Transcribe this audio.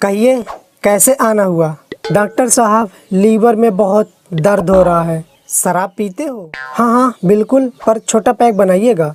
कहिए, कैसे आना हुआ? डॉक्टर साहब, लीवर में बहुत दर्द हो रहा है। शराब पीते हो? हाँ हाँ बिल्कुल, पर छोटा पैक बनाइएगा।